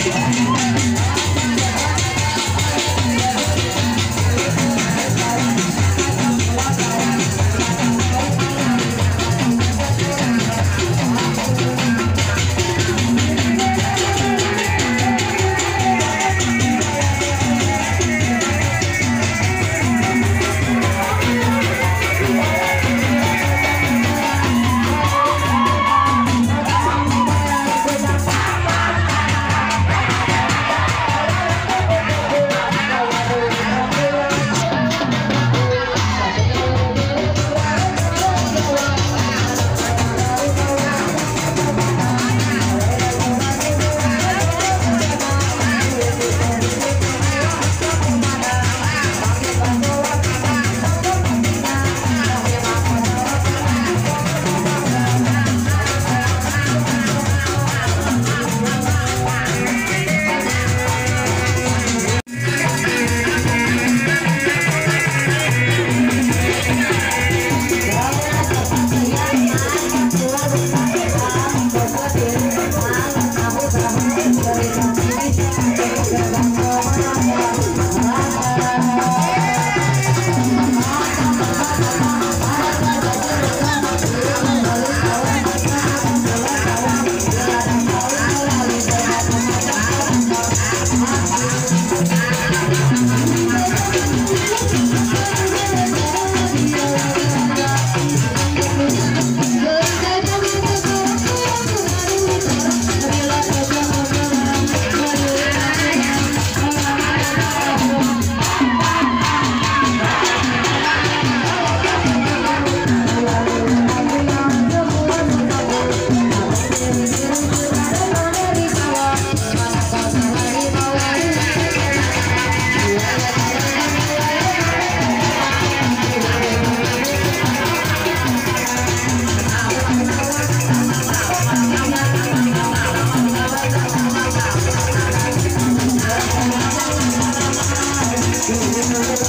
Gracias. Thank you.